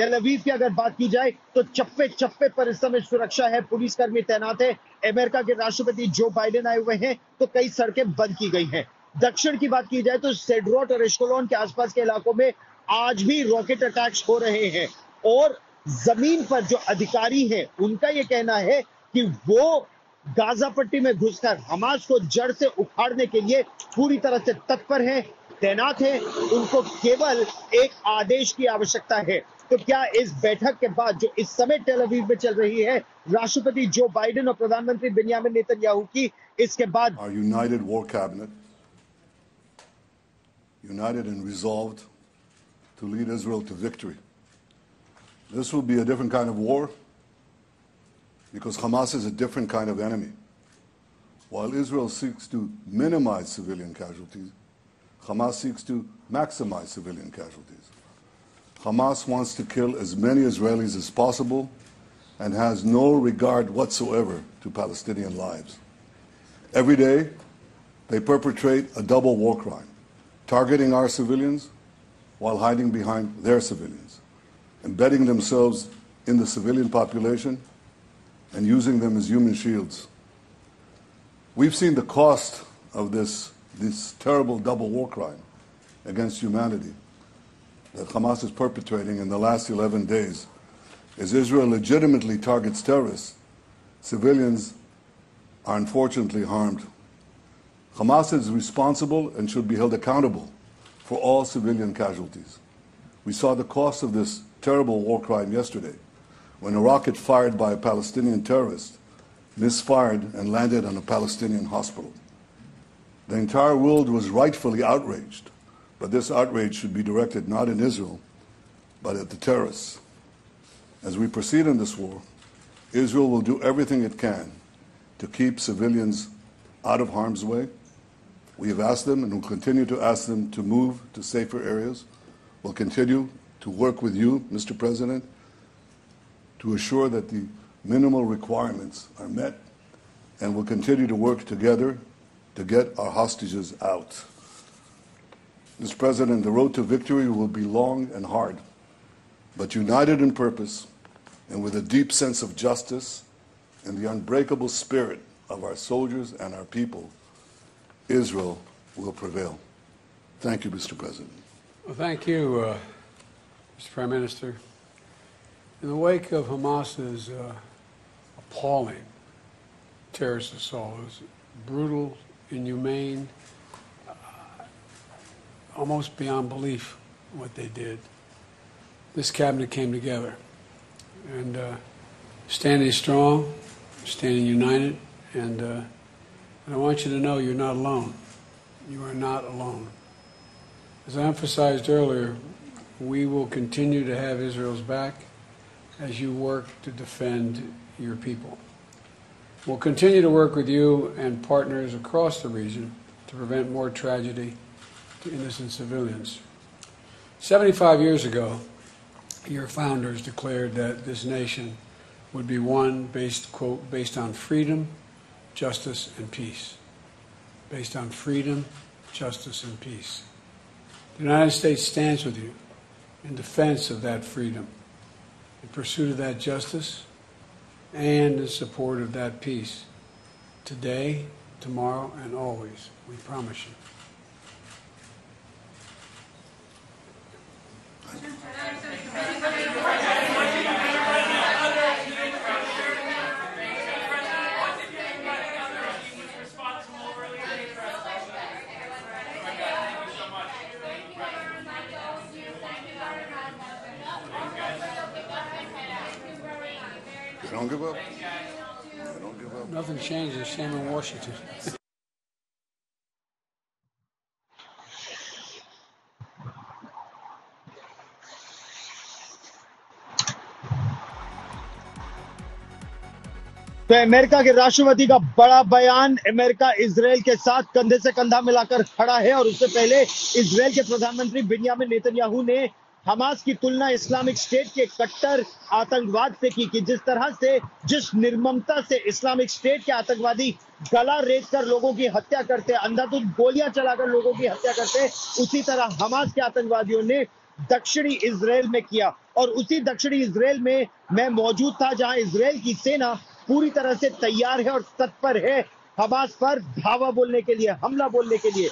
Tel Aviv की अगर बात की जाए तो चप्पे चप्पे पर इस समय सुरक्षा है, पुलिसकर्मी तैनात है। अमेरिका के राष्ट्रपति जो बाइडेन आए हुए हैं तो कई सड़कें बंद की गई हैं। दक्षिण की बात की जाए तो सेड्रोट और एश्कोलोन के आसपास के इलाकों में आज भी रॉकेट अटैक्स हो रहे हैं। और ज़मीन पर जो अधिकारी हैं, उनका यह कहना है कि वो गाजा पट्टी में घुसकर हमास को जड़ से उखाड़ने के लिए पूरी तरह से तत्पर हैं। तैनात हैं, उनको केवल एक आदेश की आवश्यकता है। तो क्या इस बैठक के बाद जो इस समय टेलीविज़न में चल रही है, राष्ट्रपति जो बाइडेन और प्रधानमंत्री बिन्यामिन नेतन्याहू की इसके बाद united war cabinet united and resolve to lead Israel to victory this will be a different kind of war because Hamas is a different kind of enemy while Israel seeks to minimise civilian casualties Hamas seeks to maximize civilian casualties. Hamas wants to kill as many Israelis as possible and has no regard whatsoever to Palestinian lives. Every day, they perpetrate a double war crime, targeting our civilians while hiding behind their civilians, embedding themselves in the civilian population and using them as human shields. We've seen the cost of this, this terrible double war crime against humanity that Hamas is perpetrating in the last 11 days. As Israel legitimately targets terrorists, civilians are unfortunately harmed. Hamas is responsible and should be held accountable for all civilian casualties. We saw the cost of this terrible war crime yesterday when a rocket fired by a Palestinian terrorist misfired and landed on a Palestinian hospital. The entire world was rightfully outraged, but this outrage should be directed not in Israel, but at the terrorists. As we proceed in this war, Israel will do everything it can to keep civilians out of harm's way. We have asked them and will continue to ask them to move to safer areas. We'll continue to work with you, Mr. President, to assure that the minimal requirements are met, and we'll continue to work together to get our hostages out. Mr. President, the road to victory will be long and hard, but united in purpose and with a deep sense of justice and the unbreakable spirit of our soldiers and our people, Israel will prevail. Thank you, Mr. President. Well, thank you, uh, Mr. Prime Minister. In the wake of Hamas's uh, appalling terrorist assault, brutal, inhumane, uh, almost beyond belief what they did. This cabinet came together and uh, standing strong, standing united, and, uh, and I want you to know you're not alone. You are not alone. As I emphasized earlier, we will continue to have Israel's back as you work to defend your people. We'll continue to work with you and partners across the region to prevent more tragedy to innocent civilians. 75 years ago, your founders declared that this nation would be one based, quote, based on freedom, justice, and peace. Based on freedom, justice, and peace. The United States stands with you in defense of that freedom, in pursuit of that justice, and the support of that peace. Today, tomorrow, and always, we promise you. They don't give up. They don't give up. Nothing changes. Same in Washington. तो America के राष्ट्रपति का बड़ा बयान America Israel के साथ कंधे से कंधा मिलाकर खड़ा है और उससे पहले इसराइल के प्रधानमंत्री बिन्यामिन नेतन्याहू ने हमास की तुलना इस्लामिक स्टेट के कट्टर आतंकवाद से की, कि जिस तरह से, जिस निर्ममता से इस्लामिक स्टेट के आतंकवादी गला रेत कर लोगों की हत्या करते, अंधाधुंध गोलियाँ चलाकर लोगों की हत्या करते, उसी तरह हमास के आतंकवादियों ने दक्षिणी इसराइल में किया। और उसी दक्षिणी इसराइल में मैं मौजूद था, जहाँ इसराइल की सेना पूरी तरह से तैयार है और तत्पर है हमास पर धावा बोलने के लिए, हमला बोलने के लिए।